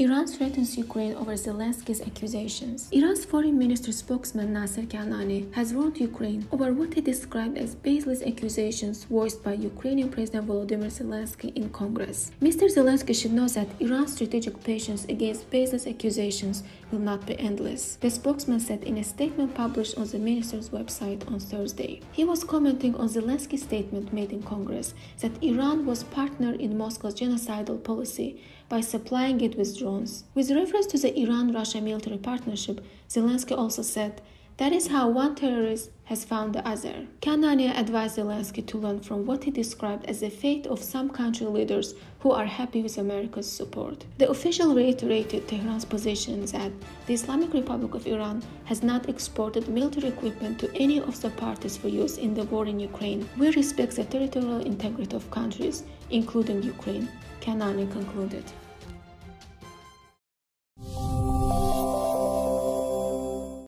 Iran threatens Ukraine over Zelensky's accusations. Iran's foreign minister spokesman Nasser Kanani has warned Ukraine over what he described as baseless accusations voiced by Ukrainian President Volodymyr Zelensky in Congress. Mr. Zelensky should know that Iran's strategic patience against baseless accusations will not be endless, the spokesman said in a statement published on the minister's website on Thursday. He was commenting on Zelensky's statement made in Congress that Iran was partner in Moscow's genocidal policy by supplying it with drones. With reference to the Iran Russia military partnership, Zelensky also said, That is how one terrorist has found the other. Kanani advised Zelensky to learn from what he described as the fate of some country leaders who are happy with America's support. The official reiterated Tehran's position that the Islamic Republic of Iran has not exported military equipment to any of the parties for use in the war in Ukraine. We respect the territorial integrity of countries, including Ukraine, Kanani concluded.